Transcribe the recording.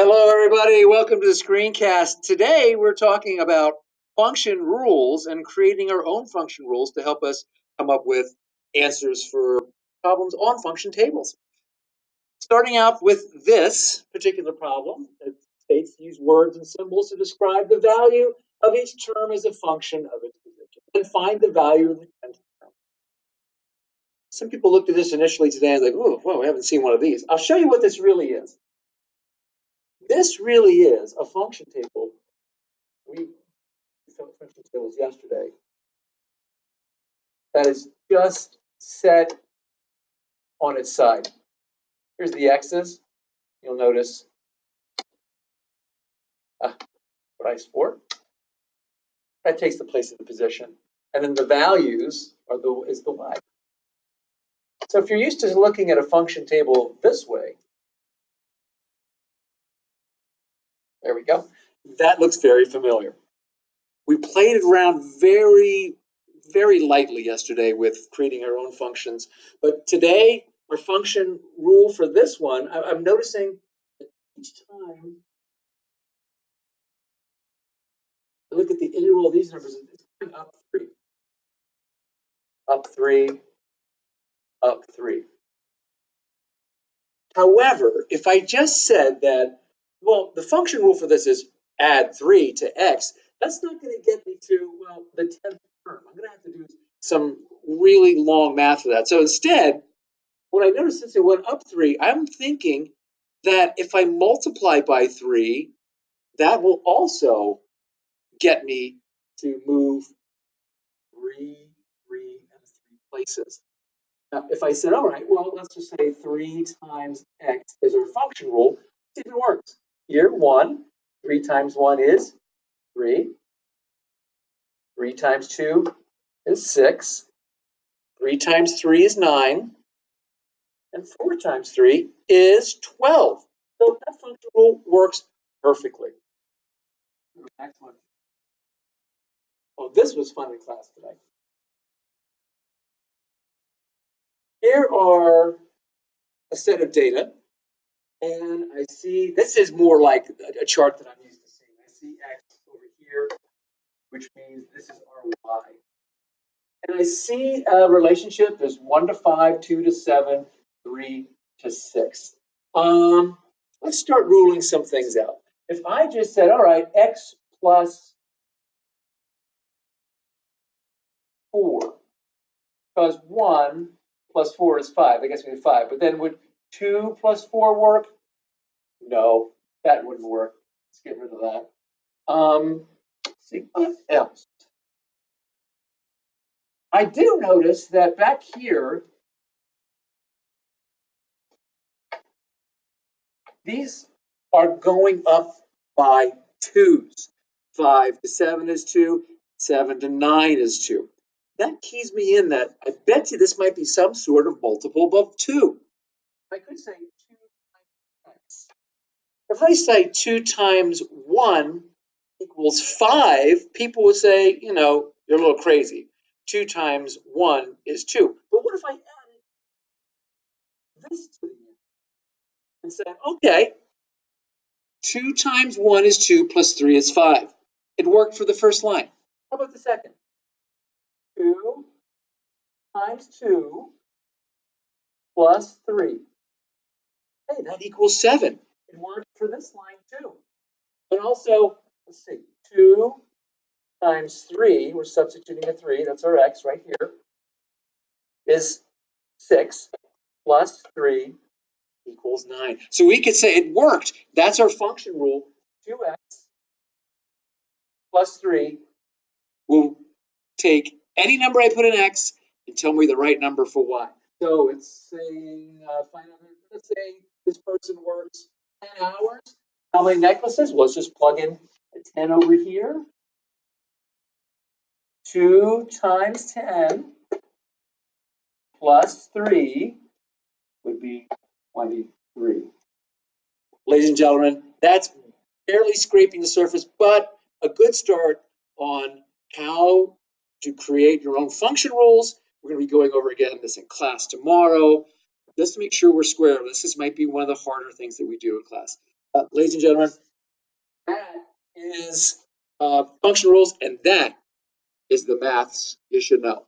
Hello, everybody. Welcome to the screencast. Today, we're talking about function rules and creating our own function rules to help us come up with answers for problems on function tables. Starting out with this particular problem, it states use words and symbols to describe the value of each term as a function of its position and find the value of the nth term. Some people looked at this initially today and like, oh, well, we haven't seen one of these. I'll show you what this really is. This really is a function table. We found function tables yesterday. That is just set on its side. Here's the x's. You'll notice ah, price for. That takes the place of the position. And then the values are the is the y. So if you're used to looking at a function table this way, There we go. That looks very familiar. We played it around very, very lightly yesterday with creating our own functions. But today, our function rule for this one, I'm noticing each time I look at the integral of these numbers, it's going up three. Up three, up three. However, if I just said that well, the function rule for this is add 3 to x. That's not going to get me to, well, the 10th term. I'm going to have to do some really long math for that. So instead, what I noticed since it went up 3, I'm thinking that if I multiply by 3, that will also get me to move 3, 3, and 3 places. Now, if I said, all right, well, let's just say 3 times x is our function rule, see if it works. Here, 1. 3 times 1 is 3. 3 times 2 is 6. 3 times 3 is 9. And 4 times 3 is 12. So that function rule works perfectly. Next one. Oh, this was fun in class today. Here are a set of data and I see, this is more like a, a chart that I'm used to seeing. I see X over here, which means this is our Y. And I see a relationship, there's one to five, two to seven, three to six. Um, let's start ruling some things out. If I just said, all right, X plus four, because one plus four is five, I guess we need five, but then would two plus four work? No, that wouldn't work. Let's get rid of that. Um, see what else. I do notice that back here, these are going up by twos. Five to seven is two, seven to nine is two. That keys me in that I bet you this might be some sort of multiple of two. I could say two times x. If I say two times one equals five, people would say, you know, you're a little crazy. Two times one is two. But what if I added this to the end and said, okay, two times one is two plus three is five. It worked for the first line. How about the second? Two times two plus three hey, that equals seven. It worked for this line too. And also, let's see, two times three, we're substituting a three, that's our x right here, is six plus three equals nine. So we could say it worked. That's our function rule. 2x plus 3 will take any number I put in x and tell me the right number for y. So it's saying, uh, find out, let's say this person works 10 hours. How many necklaces? Well, let's just plug in a 10 over here. 2 times 10 plus 3 would be 23. Ladies and gentlemen, that's barely scraping the surface, but a good start on how to create your own function rules. We're going to be going over again this in class tomorrow just to make sure we're square. This is, might be one of the harder things that we do in class. Uh, ladies and gentlemen, that is uh, function rules, and that is the maths you should know.